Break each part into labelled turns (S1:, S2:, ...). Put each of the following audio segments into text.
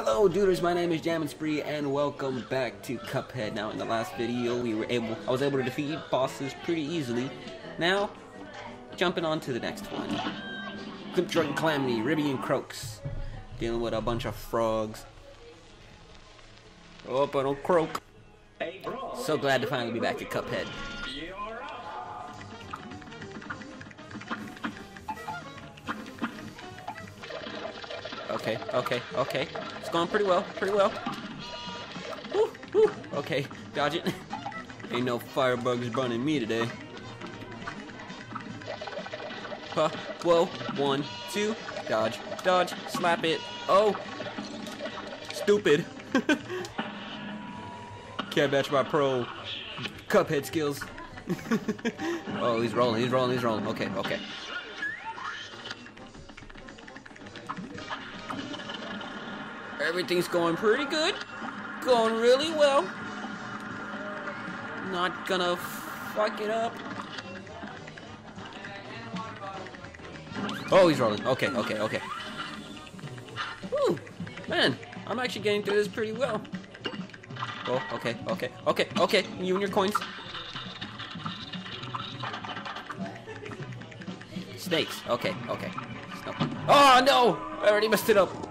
S1: Hello duders, my name is Jamin Spree and welcome back to Cuphead. Now in the last video we were able I was able to defeat bosses pretty easily. Now jumping on to the next one. Clipjoint and Calamity, Ribby and Croaks. Dealing with a bunch of frogs. Oh, I don't croak. So glad to finally be back at Cuphead. Okay, okay, okay. It's going pretty well, pretty well. Woo, woo. Okay, dodge it. Ain't no firebugs burning me today. Huh, whoa, one, two, dodge, dodge, slap it. Oh, stupid. Can't match my pro Cuphead skills. oh, he's rolling, he's rolling, he's rolling. Okay, okay. Everything's going pretty good. Going really well. Not gonna fuck it up. Oh, he's rolling. Okay, okay, okay. Woo! Man, I'm actually getting through this pretty well. Oh, okay, okay, okay, okay. You and your coins. Snakes. Okay, okay. Oh, no! I already messed it up.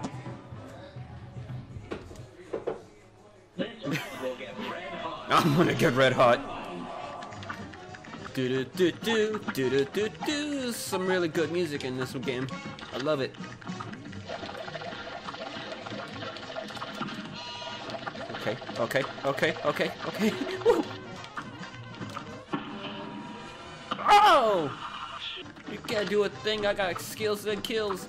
S1: I'm gonna get red hot. Do do do do do do do do. Some really good music in this game. I love it. Okay, okay, okay, okay, okay. Woo. Oh! You can't do a thing. I got skills and kills.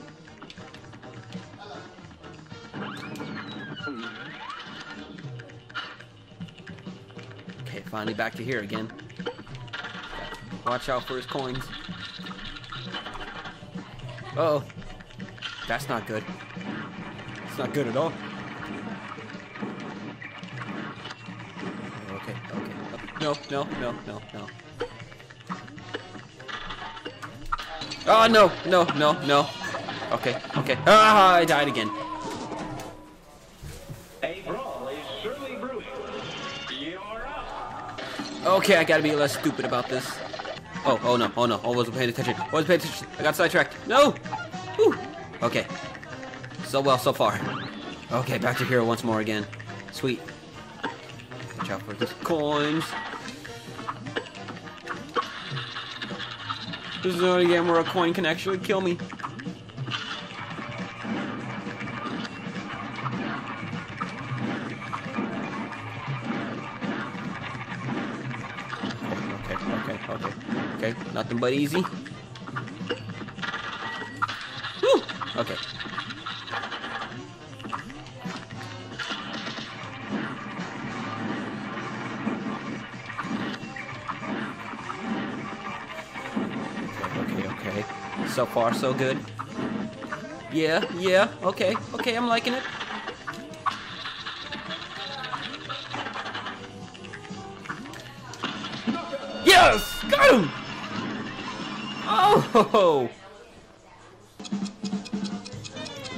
S1: Finally back to here again. Watch out for his coins. Uh oh. That's not good. It's not good at all. Okay, okay. No, no, no, no, no. Oh, no, no, no, no. Okay, okay. Ah, I died again. Okay, I gotta be less stupid about this. Oh, oh no, oh no, I wasn't paying attention. I wasn't paying attention. I got sidetracked. No! Whew. Okay. So well, so far. Okay, back to hero once more again. Sweet. Watch out for these coins. This is the only game where a coin can actually kill me. Okay, okay, okay. Okay, nothing but easy. Woo! Okay. Okay, okay, okay. So far, so good. Yeah, yeah, okay, okay, I'm liking it. Yes! Him! Oh!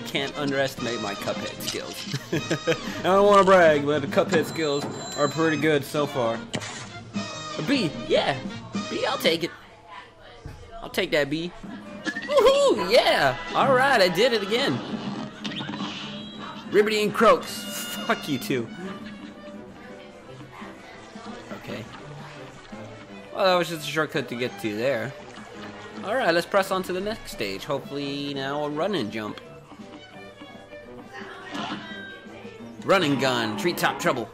S1: Can't underestimate my Cuphead skills. I don't want to brag, but the Cuphead skills are pretty good so far. A B, yeah. B, I'll take it. I'll take that B. Woohoo! Yeah! Alright, I did it again. Ribbity and Croaks. Fuck you too. Well, that was just a shortcut to get to there. Alright, let's press on to the next stage. Hopefully now a run and jump. Running gun, treetop trouble.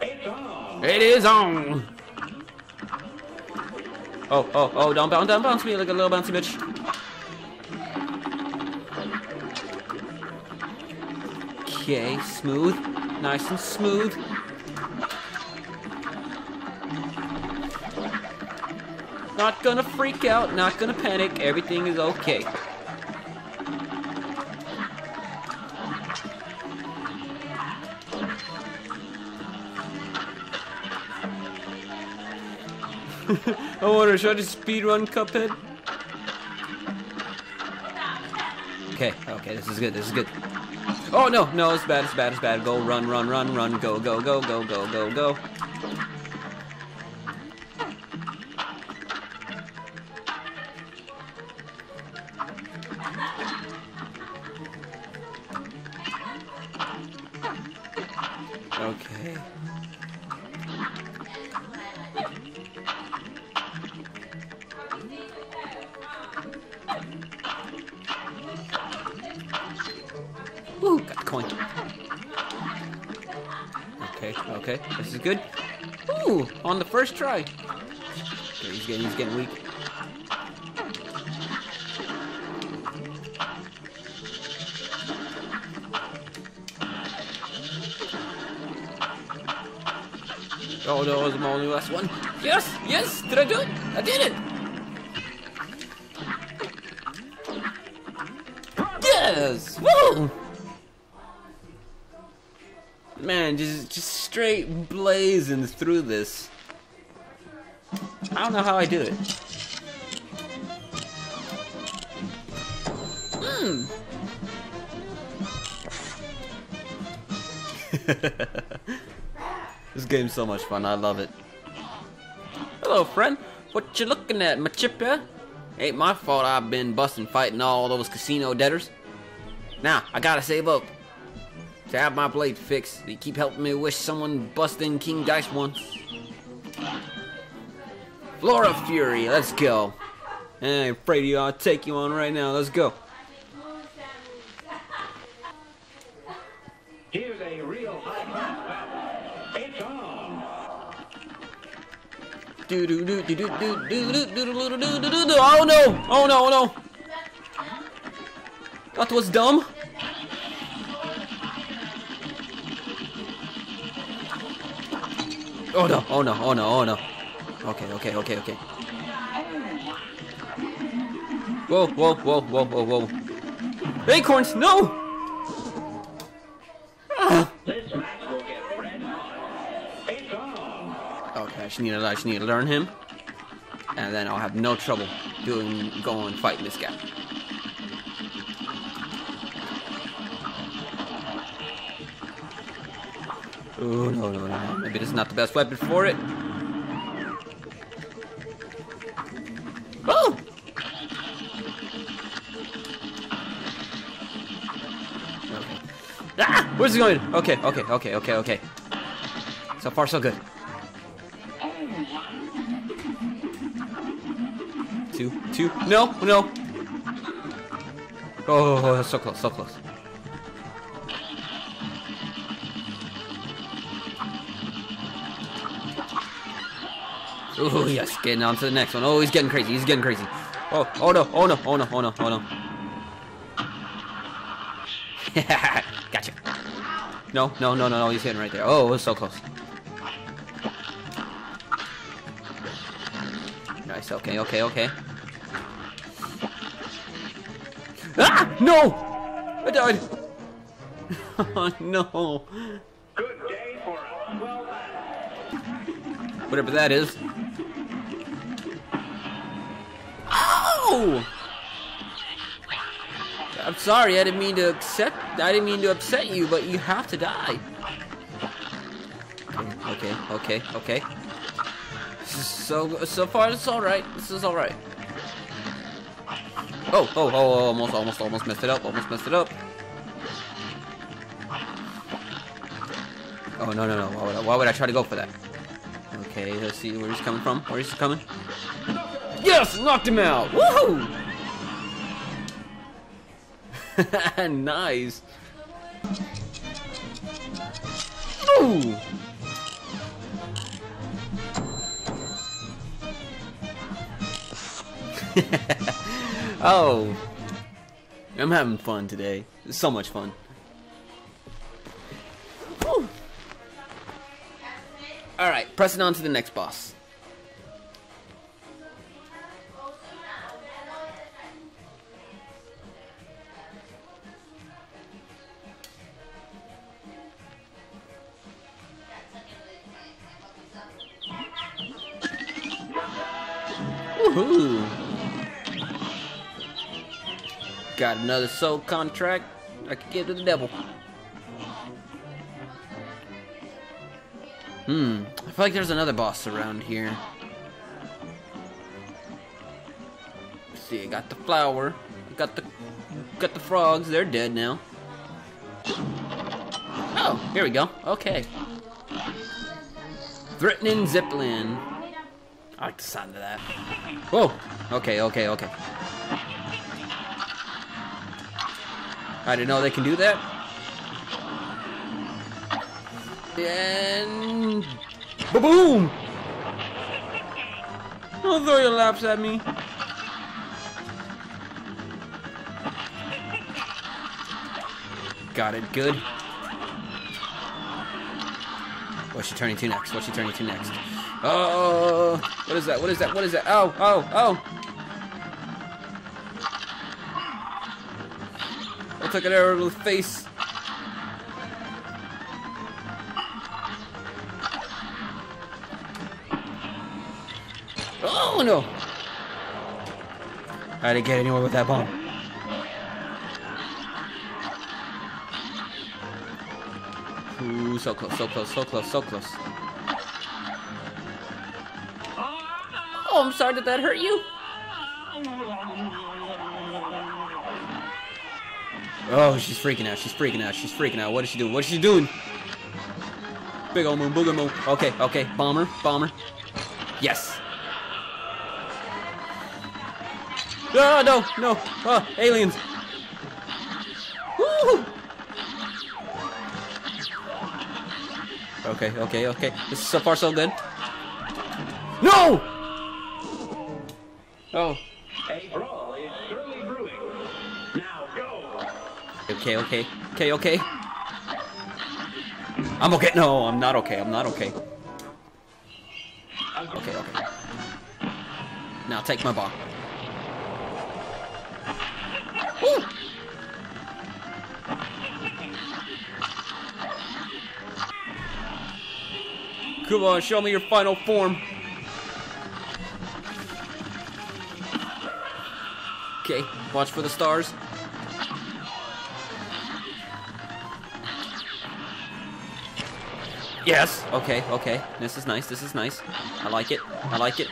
S1: It is on! Oh, oh, oh, don't bounce, don't bounce me like a little bouncy bitch. Okay, smooth. Nice and smooth. Not gonna freak out, not gonna panic, everything is okay. I wonder, should I just speedrun Cuphead? Okay, okay, this is good, this is good. Oh no, no, it's bad, it's bad, it's bad. Go, run, run, run, run, go, go, go, go, go, go, go. Okay, this is good. Ooh, on the first try. Okay, he's getting, he's getting weak. Oh that was my only last one. Yes, yes, did I do it? I did it! Yes! Woo! Man, just just straight blazing through this. I don't know how I do it. Hmm. this game's so much fun. I love it. Hello, friend. What you looking at, my? Ain't my fault I've been busting fighting all those casino debtors. Now, I gotta save up to have my blade fixed. You keep helping me wish someone bust in King Dice once. Floral Fury, let's go. Hey, afraid you, I'll take you on right now. Let's go.
S2: Here's a real high. It's on.
S1: Do do do do do do do do do do do do do do. Oh no! Oh no! Oh no! That was dumb. Oh no! Oh no! Oh no! Oh no! Okay! Okay! Okay! Okay! Whoa! Whoa! Whoa! Whoa! Whoa! Whoa! Acorns! No! Ah. Okay, I just need to I just need to learn him, and then I'll have no trouble doing going fighting this guy. Oh no no no! Maybe this is not the best weapon for it. Oh! Okay. Ah! Where's it going? Okay, okay, okay, okay, okay. So far, so good. Two, two, no, no. Oh, that's so close, so close. Oh yes, getting on to the next one. Oh, he's getting crazy. He's getting crazy. Oh, oh no, oh no, oh no, oh no, oh no. gotcha. No, no, no, no, no. He's hitting right there. Oh, it was so close. Nice. Okay, okay, okay. Ah! No! I died. oh no.
S2: Good day for a swell battle.
S1: Whatever that is. I'm sorry, I didn't mean to accept. I didn't mean to upset you, but you have to die. Okay, okay, okay. So so far, it's all right. This is all right. Oh, oh, oh, oh, almost, almost, almost messed it up. Almost messed it up. Oh no, no, no! Why would I, why would I try to go for that? Okay, let's see where he's coming from. Where he's coming? Yes, knocked him out. Woohoo! nice. Ooh. oh. I'm having fun today. It's so much fun. Alright, pressing on to the next boss. Woohoo! Got another soul contract I could give to the devil. Hmm. I feel like there's another boss around here. Let's see, I got the flower. I got the got the frogs, they're dead now. Oh, here we go. Okay. Threatening Zeppelin. I like the sound of that. Whoa. Okay, okay, okay. I didn't know they can do that. And boom! Don't throw your laps at me. Got it. Good. What's she turning to next? What's she turning to next? Oh, what is that? What is that? What is that? Oh, oh, oh! I took an arrow to the face. Oh no! I didn't get anywhere with that bomb. Ooh, so close, so close, so close, so close. Oh, I'm sorry, did that hurt you? Oh, she's freaking out, she's freaking out, she's freaking out. What is she doing? What is she doing? Big old moon, booger moon. Okay, okay, bomber, bomber. Yes. Oh, no, no. Oh, aliens. Woo! Okay, okay, okay. This is so far so good. No! Oh.
S2: A brawl is surely brewing. Now go.
S1: Okay, okay. Okay, okay. I'm okay. No, I'm not okay. I'm not okay. Okay, okay. Now take my. Woo! Come on, show me your final form. Okay, watch for the stars. Yes. Okay, okay. This is nice. This is nice. I like it. I like it.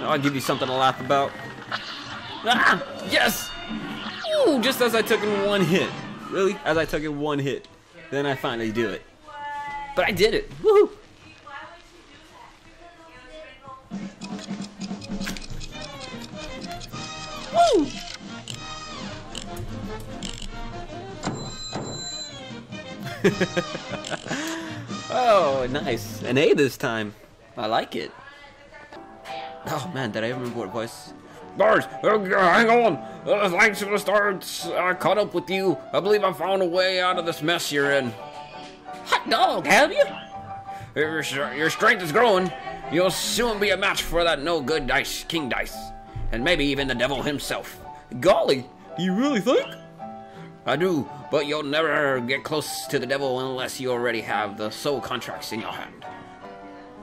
S1: I'll give you something to laugh about. Ah! Yes! Ooh, just as I took in one hit. Really? As I took in one hit. Then I finally do it. But I did it. Woohoo! oh, nice. An A this time. I like it. Oh man, did I ever what voice? Bars, uh, hang on. Uh, thanks for the stars. I caught up with you. I believe I found a way out of this mess you're in. Hot dog, have you? Your, your strength is growing. You'll soon be a match for that no-good dice, King Dice, and maybe even the devil himself. Golly, do you really think? I do, but you'll never get close to the devil unless you already have the soul contracts in your hand.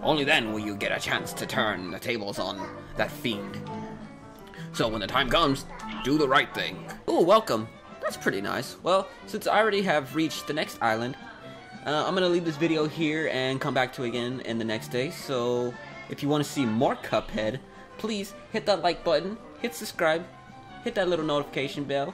S1: Only then will you get a chance to turn the tables on that fiend. So when the time comes, do the right thing. Ooh, welcome. That's pretty nice. Well, since I already have reached the next island, uh, I'm gonna leave this video here and come back to it again in the next day. So if you want to see more Cuphead, please hit that like button, hit subscribe, hit that little notification bell,